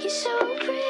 You're so pretty.